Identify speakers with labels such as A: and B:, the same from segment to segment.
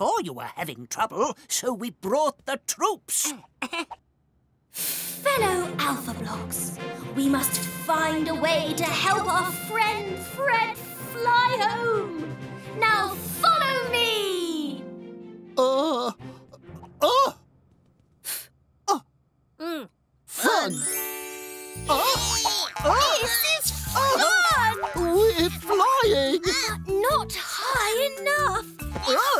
A: saw you were having trouble, so we brought the troops.
B: Fellow Alphablocks, we must find a way to help our friend Fred fly home. Now follow me!
C: Uh. Oh. Oh.
B: Mm.
C: Fun. Oh. Oh.
B: This is fun!
C: We're flying.
B: Not high enough.
C: Oh.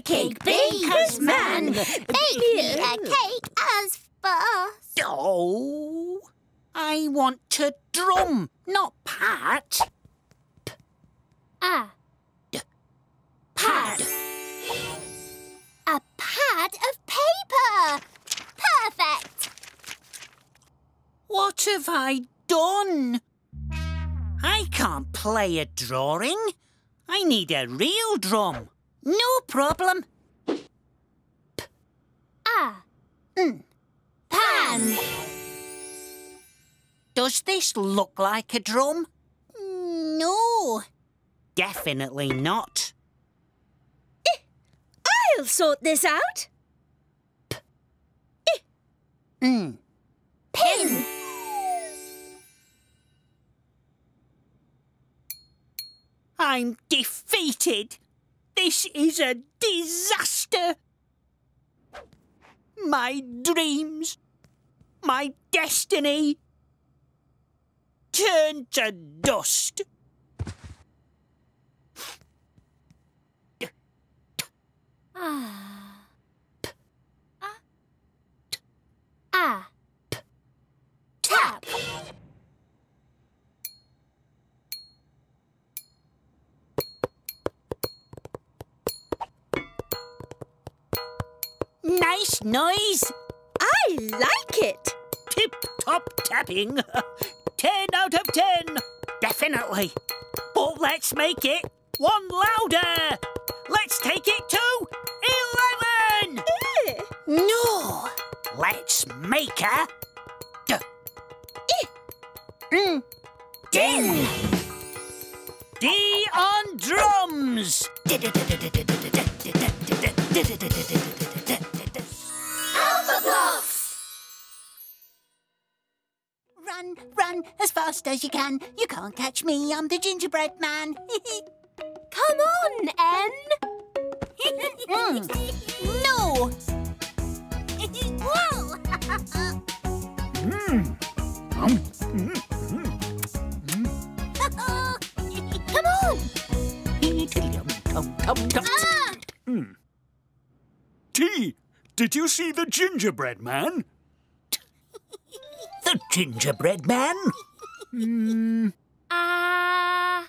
B: Cake, patty cake, man.
D: Bake me a cake as fast.
A: Oh, I want to drum, not pat.
B: Ah.
A: Pad.
D: A pad of paper. Perfect.
A: What have I done? I can't play a drawing. I need a real drum. No problem.
B: Ah.
A: Mm.
B: Pan.
A: Does this look like a drum?
D: No.
A: Definitely not.
B: I'll sort this out.
A: Mm.
B: Pin.
A: I'm defeated. This is a disaster. My dreams, my destiny, turned to dust.
B: Ah. Ah.
A: Nice noise.
B: I like it.
A: Tip top tapping. ten out of ten. Definitely. But let's make it one louder. Let's take it to eleven.
B: Eh.
A: No. Let's make a d. Mm. Din. D on drums.
D: Run, run as fast as you can. You can't catch me. I'm the gingerbread man.
B: Come on, N.
D: Mm. No. Whoa.
B: Come on.
E: T, did you see the gingerbread man?
A: The gingerbread man.
B: Ah.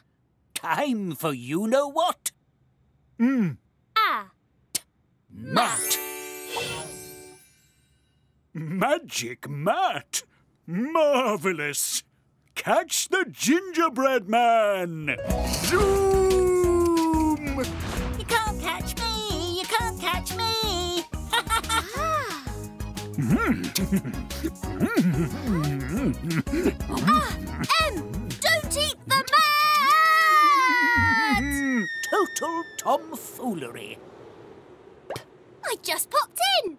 A: Time for you know what.
E: Mm.
B: Ah.
A: Matt.
E: Magic Matt. Marvelous. Catch the gingerbread man. Zoom!
C: Em, don't eat the mat!
A: Total tomfoolery.
C: I just popped in.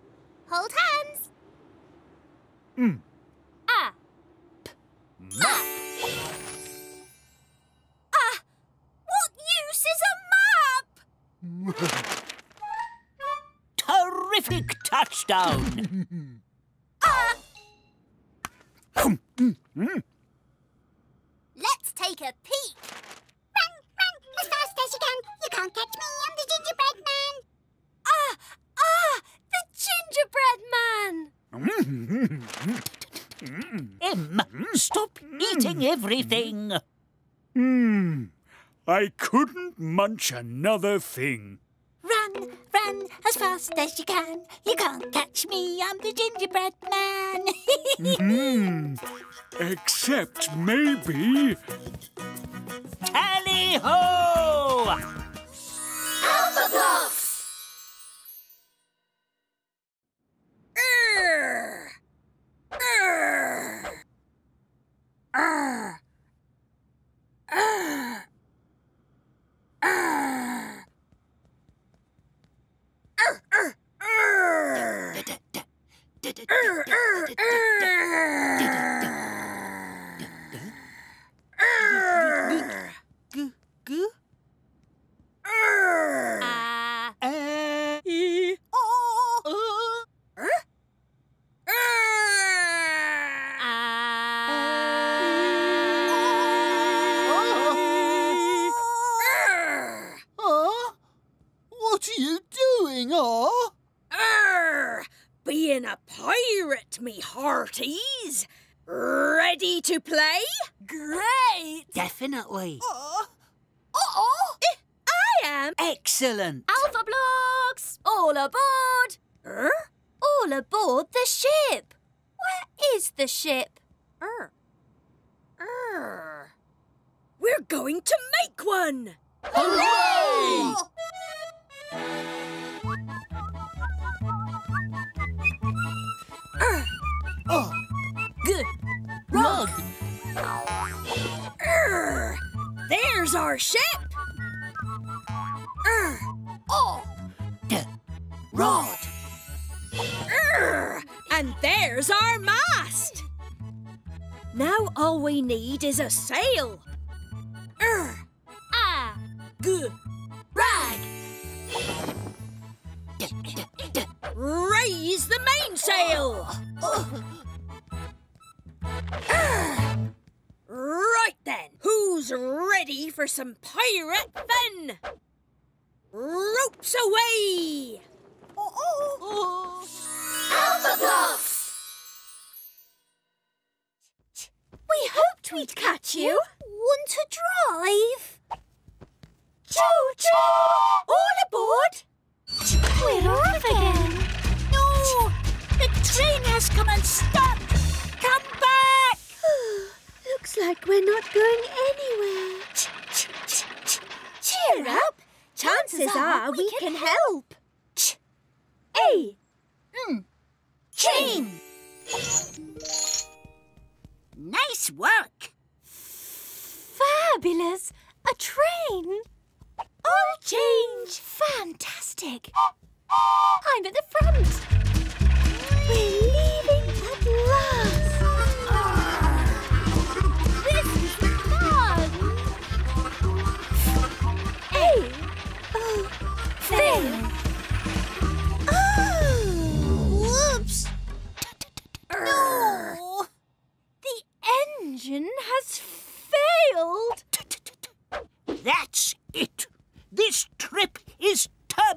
C: Hold hands.
E: Hmm.
C: Ah. P- map. Ah, what use is a map?
A: Terrific touchdown.
C: Ah. Let's take a peek.
F: Run, run, as fast as you can! You can't catch me! I'm the gingerbread man!
C: Ah, ah, the gingerbread man.
A: Em, stop eating everything.
E: Hmm. I couldn't munch another thing.
F: Run, run, as fast as you can! You can't catch me! I'm the gingerbread man!
E: Hmm. Except maybe.
A: Tally ho!
C: Alphablocks. Ah.
G: Oh, what are you doing, oh?
B: Arr! Being a pirate, me hearties. Ready to play?
A: Great! Definitely.
C: Uh-oh.
B: I am.
A: Excellent.
C: Alphablocks, all aboard.
B: Er?
C: All aboard the ship. Where is the ship?
B: Er. Er. We're going to make one.
G: Hooray! Oh,
B: Good.
G: rug!
B: Er. There's our ship.
C: Oh,
A: D- rod.
B: And there's our mast. Now all we need is a sail. Some pirate fun? Ropes away!
C: Oh. Alphablocks. We hoped we'd catch you. Want to drive? Choo choo! All aboard! We're off again.
F: no! The train has come unstuck! Come back!
C: Looks like we're not going anywhere. Cheer up. Chances are we can help. Hey,
F: Train! Hmm. Nice work!
C: fabulous. A train. All change. Fantastic. I'm at the front. We're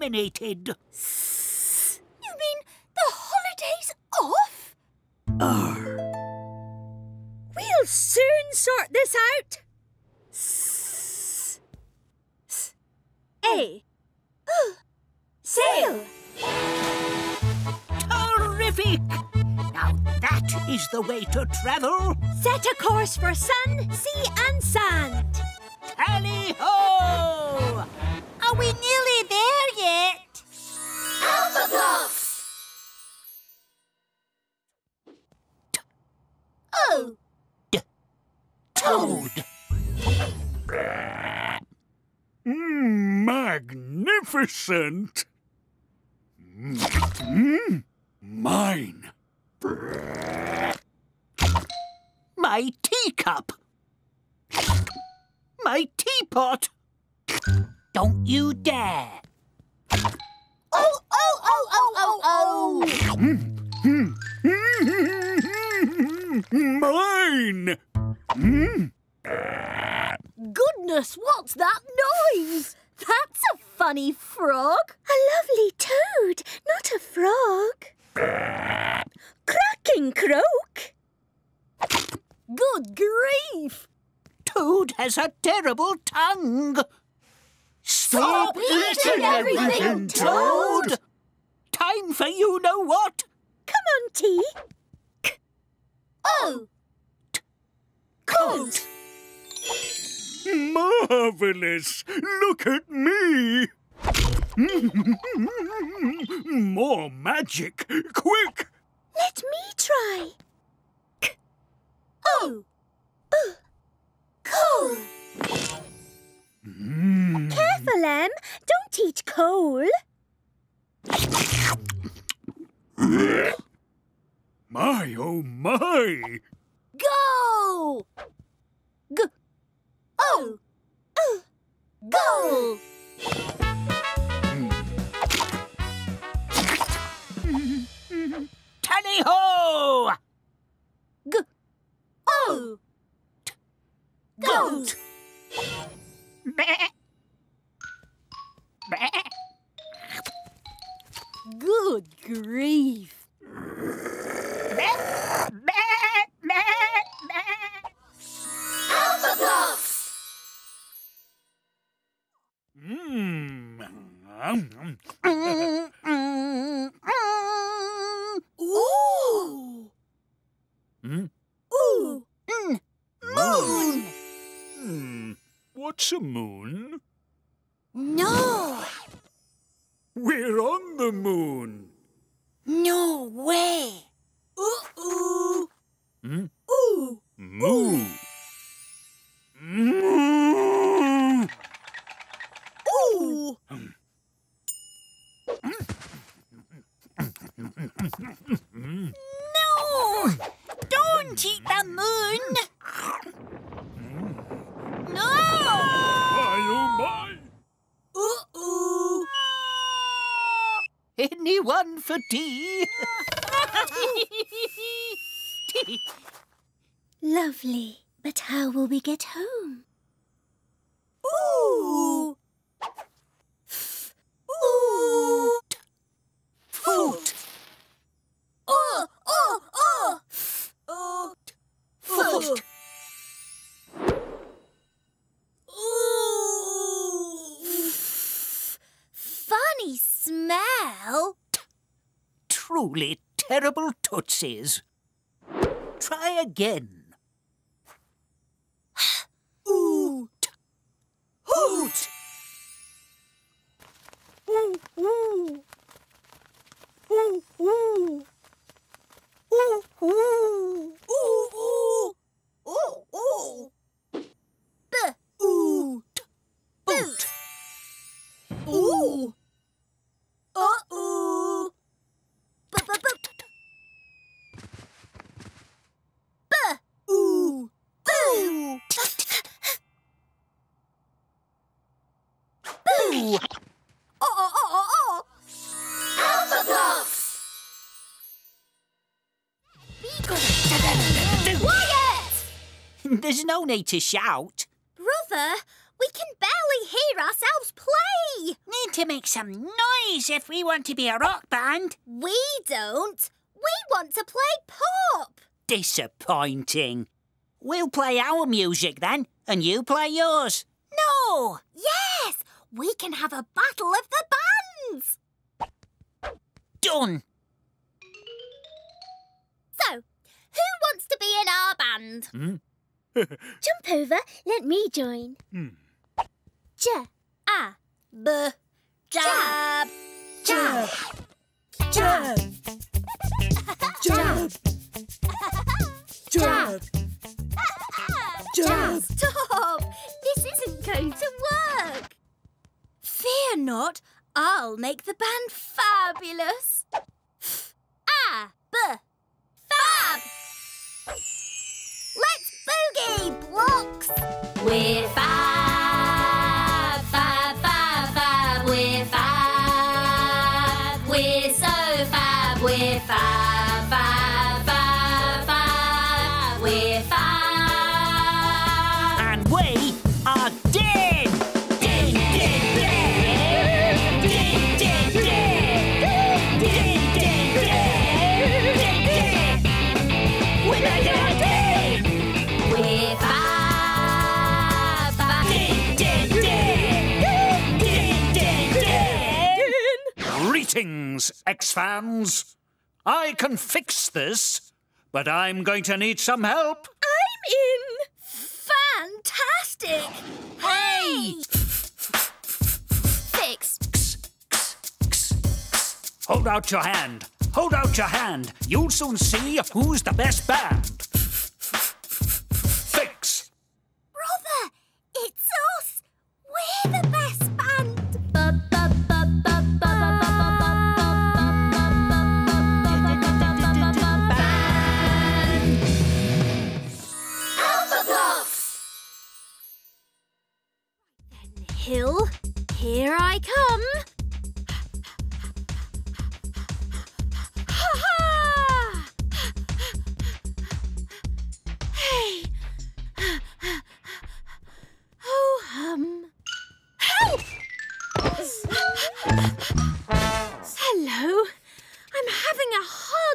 A: terminated.
C: You mean the holiday's off?
B: We'll soon sort this out.
C: A. Sail.
A: Terrific! Now that is the way to travel.
B: Set a course for sun, sea, and sand.
A: Tally ho!
H: Are we nearly
E: Magnificent! Mm, Mine.
A: My teacup. My teapot. Don't you dare.
H: Oh, oh, oh, oh, oh, oh!
E: Mine!
C: goodness, what's that noise? That's a funny frog.
B: A lovely toad, not a frog. Cracking croak.
C: Good grief!
A: Toad has a terrible tongue.
C: Stop eating everything, Toad!
A: Time for you know what?
B: Come on, T.
C: Oh, coat!
E: Marvelous! Look at me! More magic! Quick!
B: Let me try.
C: Oh, coal! Hmm.
B: Careful, Em. Don't eat coal.
E: My oh my!
C: Go! Oh! Uh, o, U, go!
A: Tally ho!
C: oh, goat! Good grief! Alpha Puff! Um,
A: um. terrible tootsies. Try again. No need to shout.
C: Brother, we can barely hear ourselves play.
H: Need to make some noise if we want to be a rock band.
C: We don't. We want to play pop.
A: Disappointing. We'll play our music then, and you play yours.
H: No!
C: Yes, we can have a battle of the bands.
A: Done.
C: So, who wants to be in our band? Hmm?
B: Jump over. Let me join. Hmm.
C: J, A,
B: B. Jab.
F: Jab. Jab. Jab. Jab. Jab.
B: Stop! This isn't going to work. Fear not. I'll make the band fabulous.
E: Greetings, X-fans. I can fix this, but I'm going to need some help.
B: I'm in. Fantastic. Hey. Fix.
E: Hold out your hand. Hold out your hand. You'll soon see who's the best band.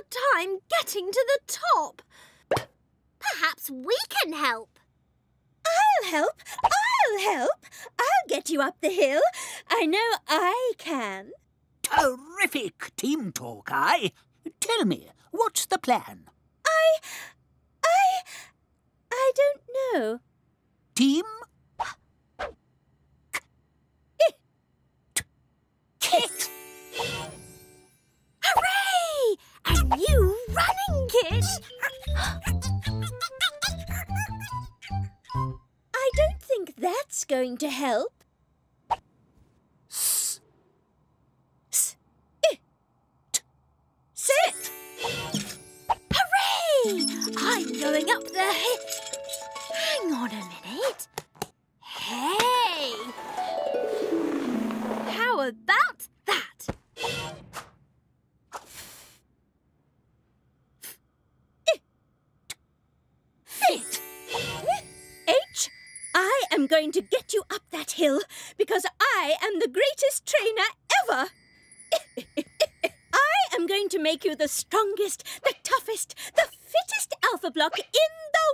B: Hard time getting to the top. Perhaps we can help. I'll help. I'll help. I'll get you up the hill. I know I can.
A: Terrific team talk, I. Tell me, what's the plan?
B: I. I. I don't know.
A: Team? Kit!
B: Hooray! A you running kit! I don't think that's going to help. S- I- t- Sit! Hooray! I'm going up the. Hang on a minute. Hey! How about going to get you up that hill because I am the greatest trainer ever. I am going to make you the strongest, the toughest, the fittest alpha block in the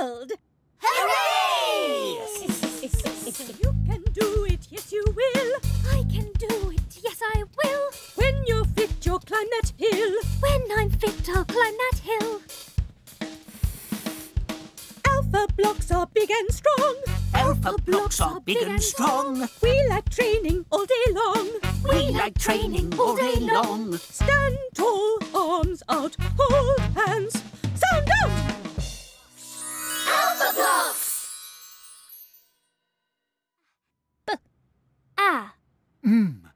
B: world. Hooray! you can do it, yes you will. I can do it, yes I will. When you're fit, you'll climb that hill. When I'm fit, I'll climb that hill. Alpha blocks are big and strong.
A: Alpha blocks are big and strong.
B: We like training all day long.
A: We like training all day long.
B: Stand tall, arms out, hold hands, sound down. Alphablocks. B, a,
E: Mm.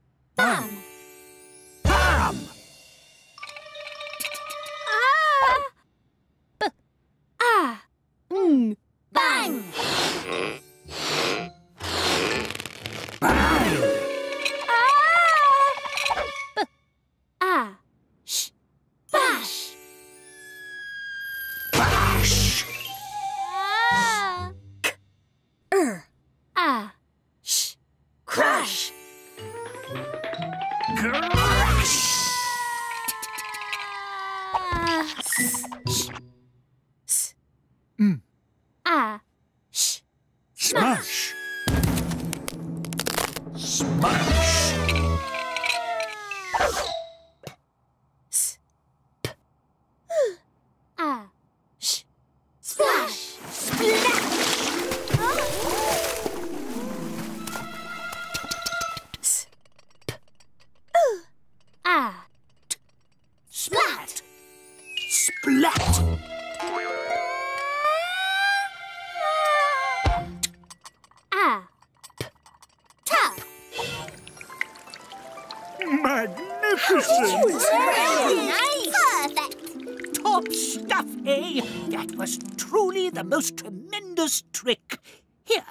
A: Tremendous trick. Here,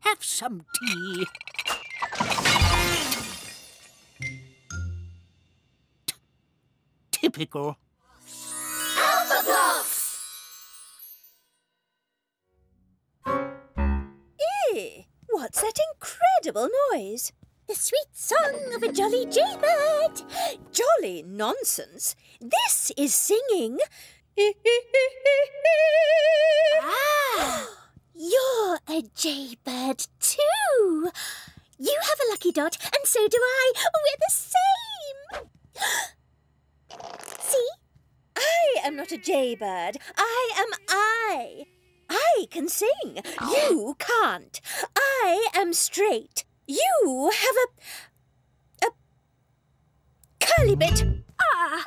A: have some tea. T- typical.
B: Eh, what's that incredible noise? The sweet song of a jolly jaybird. Jolly nonsense. This is singing.
F: Jaybird too. You have a lucky dot, and so do I. We're the same.
B: See? I am not a jaybird. I am I. I can sing. You can't. I am straight. You have a. a. curly bit.
F: Ah!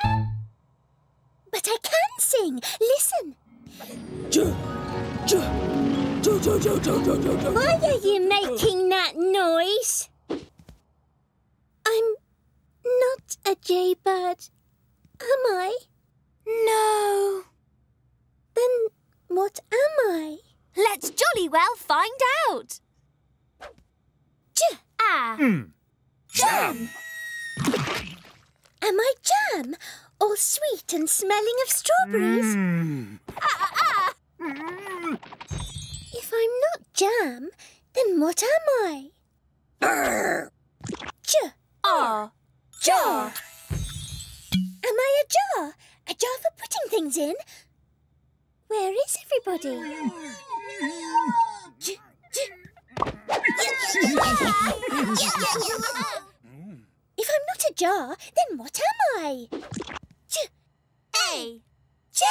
F: But I can sing. Listen. Why are you making that noise? I'm not a jaybird, am I? No. Then what am I?
C: Let's jolly well find out.
F: J. Ah.
E: Jam!
F: Am I jam? All sweet and smelling of strawberries? If jam, then what am I? J.
C: Oh.
F: Jar. Am I a jar? A jar for putting things in? Where is everybody? J- j- If I'm not a jar, then what am I? J-
C: A.
F: J.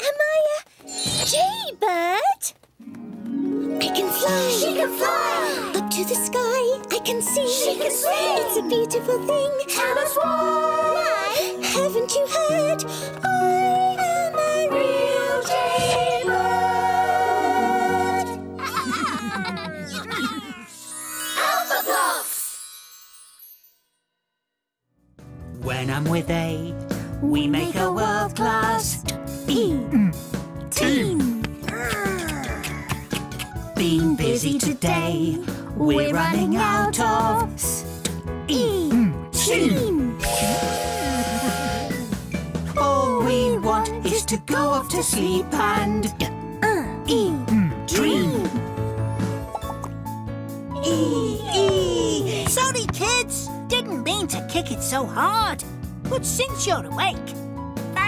F: Am I a jaybird? I can fly.
C: She can fly.
F: Up to the sky, I can see.
C: She can swim.
F: It's a beautiful thing.
C: Tell us why.
F: Haven't you heard? I am a real jaybird.
C: Alphablocks.
A: When I'm with A, we make a world class team. Team. Being busy today, we're running out of steam. Team. All we want is to go off to sleep and eat, dream.
C: E. E. Sorry, kids. Didn't mean to kick it so hard. But since you're awake,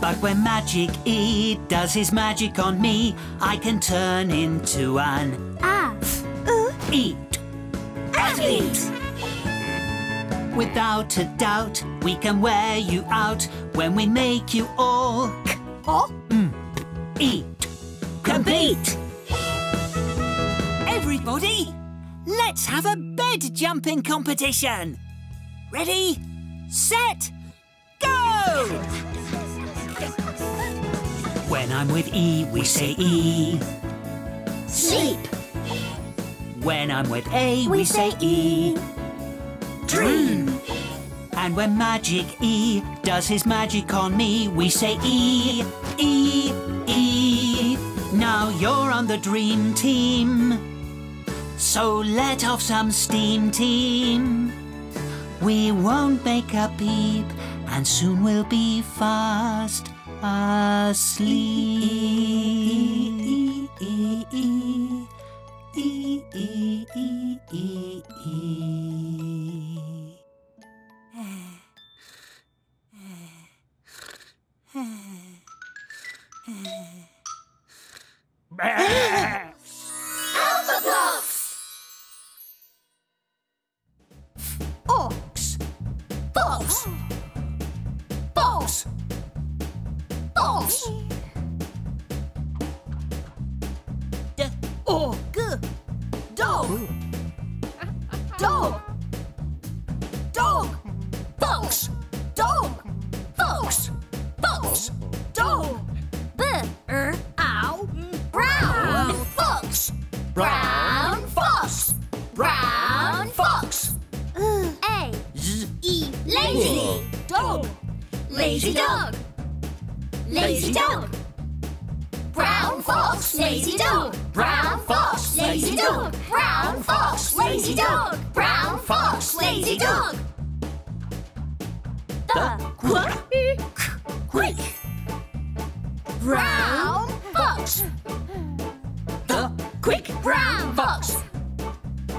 A: But when Magic E does his magic on me, I can turn into an
F: Ah.
A: eat athlete. Without a doubt, we can wear you out when we make you all
C: Oh,
A: eat complete.
C: everybody, let's have a bed jumping competition. Ready, set, go!
A: When I'm with E, we say E.
F: Sleep.
A: When I'm with A, we, say E. Dream. And when Magic E does his magic on me, we say E, E, E. Now you're on the dream team. So let off some steam, team. We won't make a peep, and soon we'll be fast asleep.
C: Lazy dog. Lazy dog. Lazy dog. Brown fox, lazy dog. Brown fox, lazy dog. Brown fox, lazy dog. Brown fox, lazy dog. The quick, quick. Brown fox. The quick brown fox.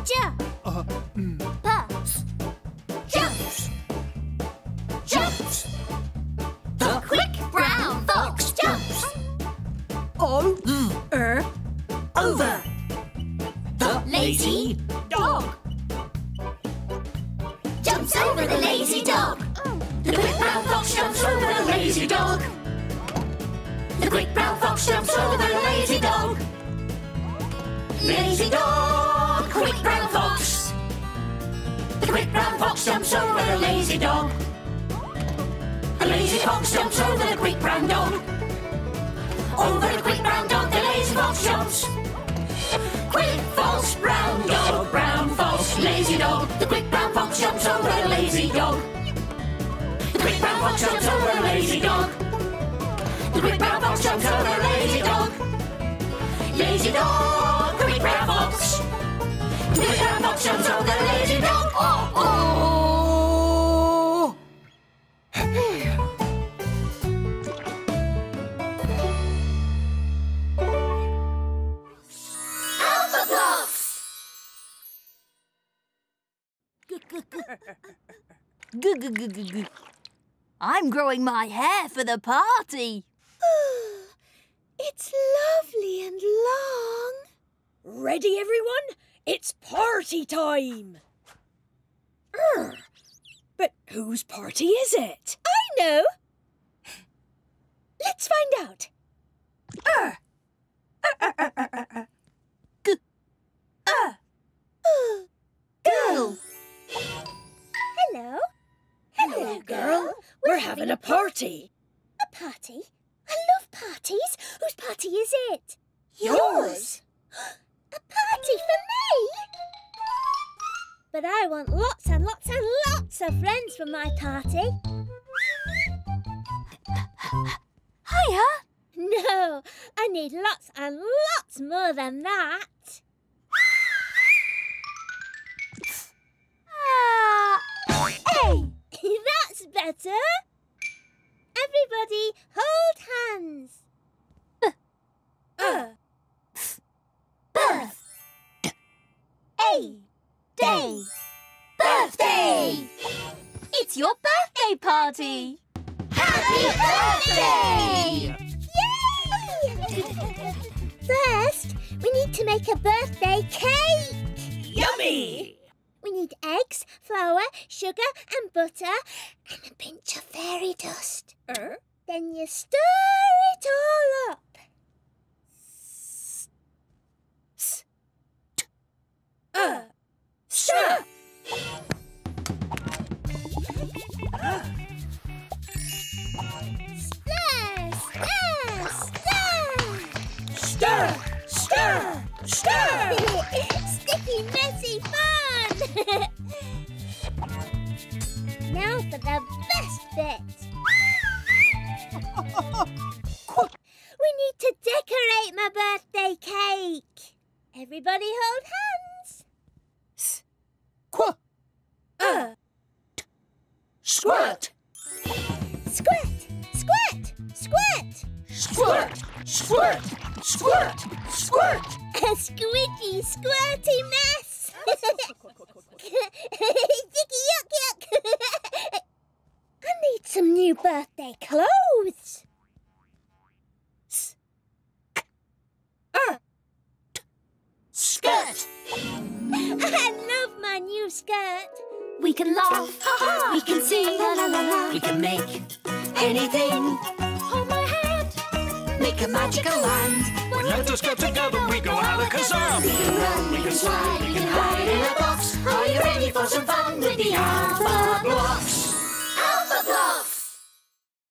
C: Jump. Uh, mm. Puffs. Over. The lazy dog jumps over the lazy dog. The quick brown fox jumps over the lazy dog. The quick brown fox jumps over the lazy dog. Lazy dog, quick brown fox. The quick brown fox jumps over the lazy dog. The lazy fox jumps over the quick brown dog. Over the quick brown dog, the lazy fox jumps. Fox, brown dog, brown fox, lazy dog. The quick brown fox jumps over the lazy dog. The quick brown fox jumps over the lazy dog. The quick brown fox jumps over the lazy dog. Lazy dog, quick brown fox. The quick brown fox jumps over the lazy dog. Oh, oh.
I: I'm growing my hair for the party.
F: It's lovely and long. Ready, everyone? It's party time. Urgh. But whose party is it? I know. Let's find out. Urgh. G- uh. Girl. Hello. Hello, girl. We're having a party. A party? I love parties. Whose party is it? Yours. A party for me? But I want lots and lots and lots of friends for my party. Hiya. No, I need lots and lots more than that. Ah, hey, that's better. Everybody, hold hands. Uh, birth. A. Day. Birthday.
I: It's your birthday party.
F: Happy birthday! Yay! First, we need to make a birthday cake.
B: Yummy!
F: We need eggs, flour, sugar, and butter, and a pinch of fairy dust. Then you stir it all up. Uh, stir. Stir, stir, stir.
B: Stir! Stir! Stir!
F: Sticky, messy fun! Now for the best bit. we need to decorate my birthday cake. Everybody hold hands.
A: Qua.
F: Uh,
A: Squirt.
F: squirt, squirt, squirt.
A: Squirt. Squirt. Squirt. Squirt.
F: A squidgy, squirty mess. Yuck yuck. I need some new birthday clothes.
C: Skirt.
F: I love my new skirt.
C: We can laugh. We can sing. We can make anything.
F: Hand.
A: a magical land.
E: When letters get together, we go alakazam.
A: We can run, we can slide, we can hide in a box. Are you ready for some fun with the Alphablocks?